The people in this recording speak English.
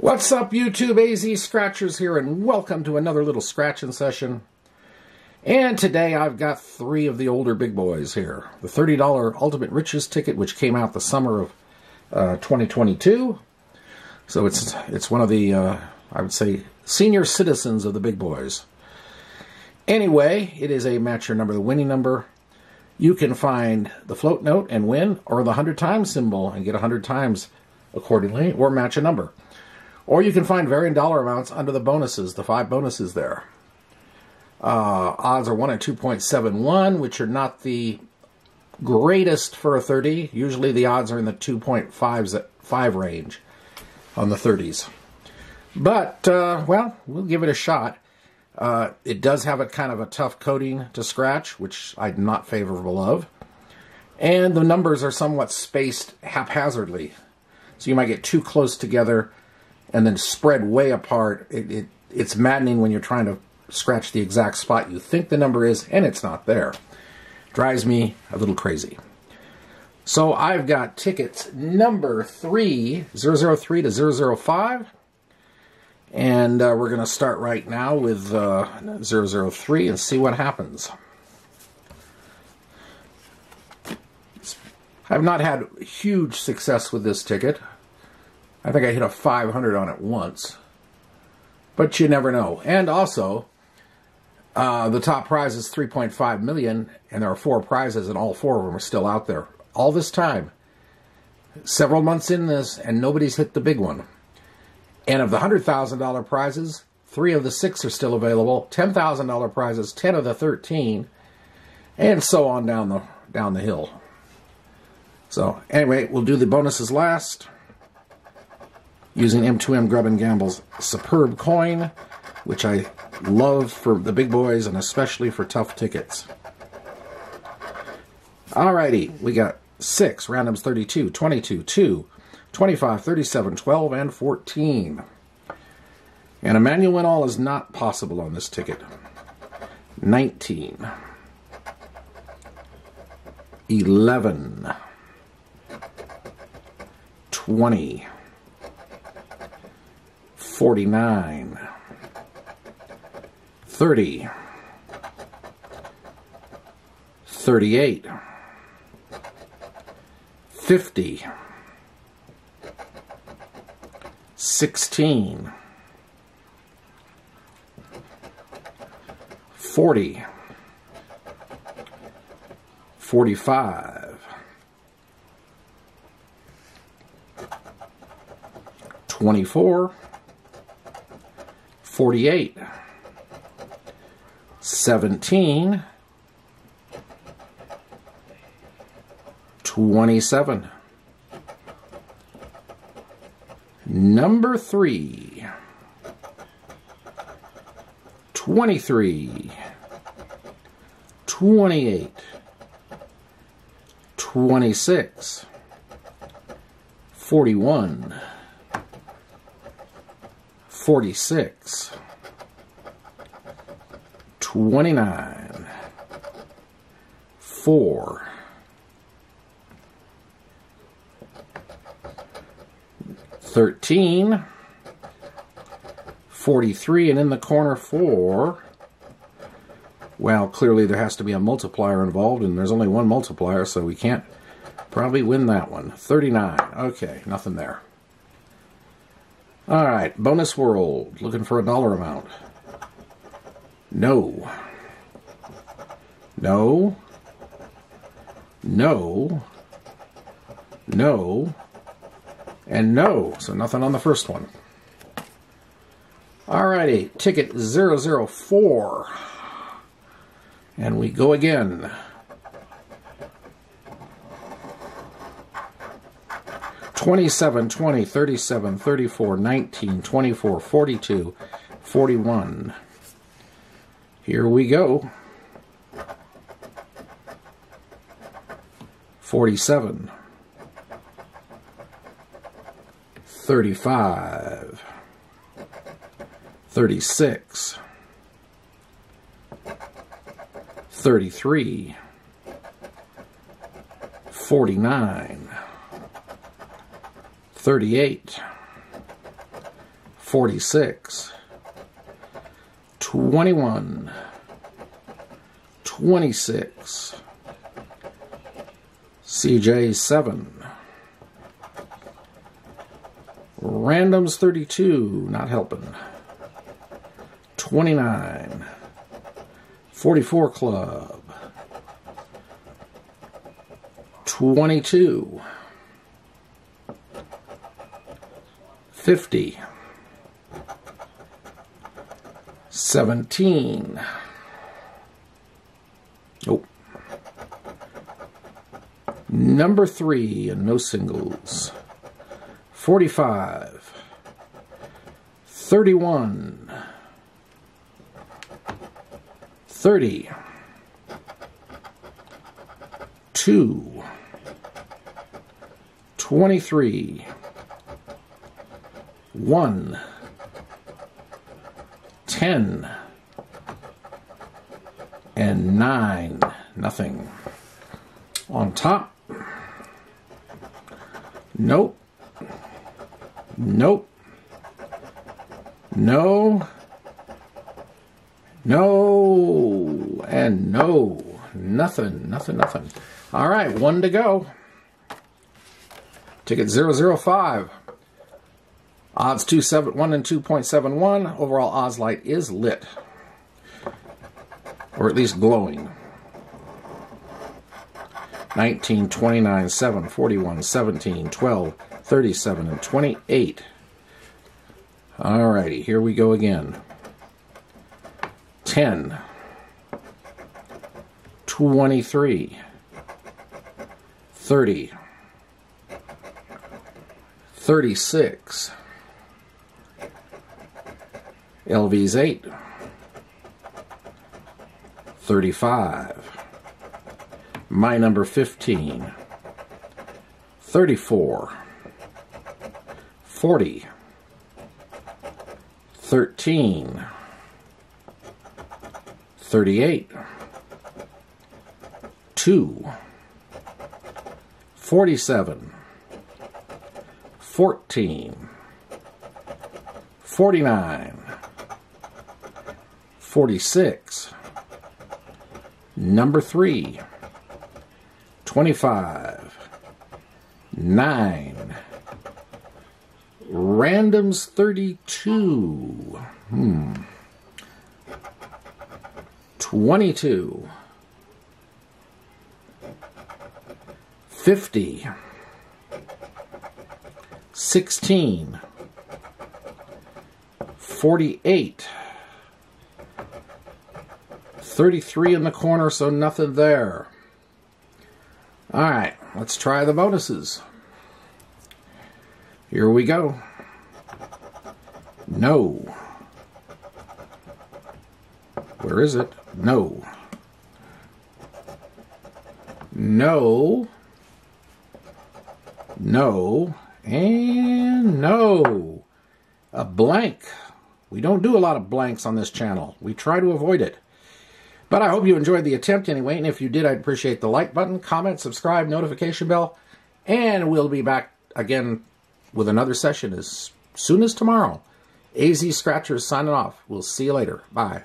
What's up, YouTube? AZ Scratchers here, and welcome to another little scratching session. And today I've got three of the older big boys here. The $30 Ultimate Riches ticket, which came out the summer of uh, 2022. So it's it's one of the, uh, I would say, senior citizens of the big boys. Anyway, it is a match your number, the winning number. You can find the float note and win, or the 100 times symbol and get 100 times accordingly, or match a number. Or you can find varying dollar amounts under the bonuses, the five bonuses there. Uh, odds are 1 and 2.71, which are not the greatest for a 30. Usually the odds are in the 2.5 range on the 30s. But, uh, well, we'll give it a shot. Uh, it does have a kind of a tough coating to scratch, which I'm not favorable of. And the numbers are somewhat spaced haphazardly. So you might get too close together and then spread way apart. It, it, it's maddening when you're trying to scratch the exact spot you think the number is and it's not there. Drives me a little crazy. So I've got tickets number 3, 003 to 005. And uh, we're going to start right now with uh, 003 and see what happens. I've not had huge success with this ticket. I think I hit a 500 on it once. But you never know. And also, uh, the top prize is 3.5 million, and there are four prizes, and all four of them are still out there. All this time. Several months in this, and nobody's hit the big one. And of the $100,000 prizes, three of the six are still available. $10,000 prizes, 10 of the 13, and so on down the down the hill. So anyway, we'll do the bonuses last using M2M Grub and Gamble's superb coin, which I love for the big boys and especially for tough tickets. Alrighty, we got 6, randoms 32, 22, 2, 25, 37, 12, and 14. And a manual win all is not possible on this ticket. 19. 11. 20. 49, 30, 38, 50, 16, 40, 45, 24, 48, 17, 27, number 3, 23, 28, 26, 41, 46, 29, 4, 13, 43, and in the corner 4, well, clearly there has to be a multiplier involved, and there's only one multiplier, so we can't probably win that one. 39, okay, nothing there. All right, bonus world, looking for a dollar amount. No. No. No. No. And no. So nothing on the first one. Alrighty, ticket 004. And we go again. 27, 20, 37, 34, 19, 24, 42, 41. Here we go. 47, 35, 36, 33, 49, 38, 46, 21, 26, CJ 7, Randoms 32, not helping, 29, 44 Club, 22, 50, 17. Nope. Number three, and no singles. 45. 31. 30. 2. 23. 1. 10 and 9. Nothing. On top. Nope. Nope. No. No. And no. Nothing. Nothing. Nothing. All right. One to go. Ticket 005. Odds 271 and 2.71. Overall Oz light is lit. Or at least glowing. 19, 29, 7, 41, 17, 12, 37, and 28. Alrighty, here we go again. 10, 23, 30, 36, LV's 8. 35. My number 15. 34. 40. 13. 38. 2. 47. 14. 49. 46. Number 3. 25. 9. Randoms 32. Hmm. 22. 50. 16. 48. 33 in the corner, so nothing there. All right, let's try the bonuses. Here we go. No. Where is it? No. No. No. And no. A blank. We don't do a lot of blanks on this channel. We try to avoid it. But I hope you enjoyed the attempt anyway, and if you did, I'd appreciate the like button, comment, subscribe, notification bell, and we'll be back again with another session as soon as tomorrow. AZ Scratchers signing off. We'll see you later. Bye.